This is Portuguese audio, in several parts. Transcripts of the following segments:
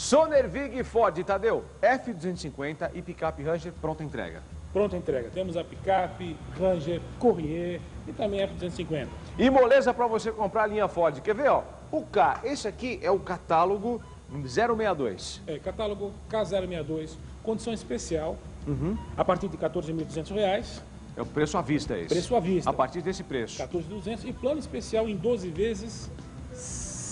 Sonervig Ford, Tadeu, F250 e picape Ranger pronta entrega. Pronta entrega. Temos a picape, Ranger, Courier e também F250. E moleza para você comprar a linha Ford. Quer ver, ó? O K, esse aqui é o catálogo 062. É, catálogo K062, condição especial, Uhum. a partir de R$ 14.200, É o preço à vista esse. preço à vista. A partir desse preço. 14.200 e plano especial em 12 vezes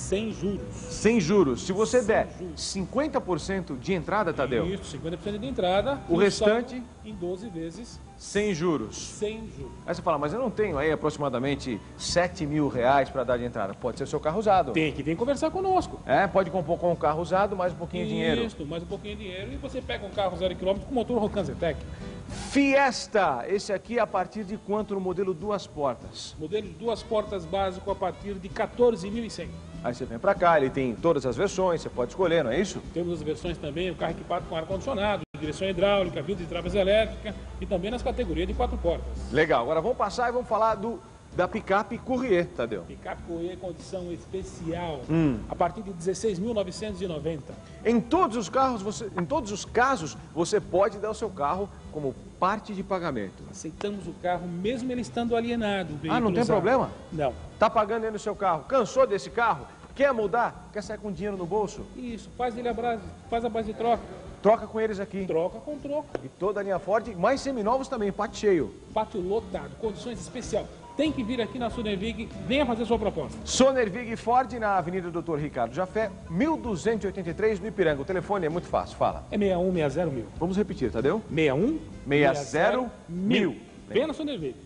sem juros. Sem juros. Se você Sem der juros. 50% de entrada, Tadeu, Isso, 50% de entrada. O restante? Em 12 vezes sem juros. sem juros. Aí você fala, mas eu não tenho aí aproximadamente 7 mil reais para dar de entrada. Pode ser seu carro usado. Tem que vir conversar conosco. É, pode compor com um carro usado, mais um pouquinho de dinheiro. Isso, mais um pouquinho de dinheiro. E você pega um carro zero quilômetro com motor Rocan Zetec. Fiesta, esse aqui é a partir de quanto no modelo duas portas? Modelo de duas portas básico a partir de 14.100. Aí você vem para cá, ele tem todas as versões, você pode escolher, não é isso? Temos as versões também, o carro equipado com ar-condicionado, direção hidráulica, vidro de travas elétrica e também nas categorias de quatro portas. Legal, agora vamos passar e vamos falar do, da picape Courrier, Tadeu. Picape Courier condição especial Hum. a partir de 16.990. Em todos os carros, você, em todos os casos, você pode dar o seu carro como parte de pagamento. Aceitamos o carro mesmo ele estando alienado. Ah, não tem usado. problema? Não. Tá pagando aí no seu carro, cansou desse carro, quer mudar, quer sair com dinheiro no bolso? Isso, faz ele a base, faz a base de troca. Troca com eles aqui. Troca com troca. E toda a linha Ford, mais seminovos também, pátio cheio. Pátio lotado, condições especial. Tem que vir aqui na Sunervig, venha fazer sua proposta. Sonervig Ford na Avenida Doutor Ricardo Jafé, 1283 no Ipiranga. O telefone é muito fácil, fala. É 61 60 mil. Vamos repetir, Tadeu? 61 60 mil. Venha na Sunervig.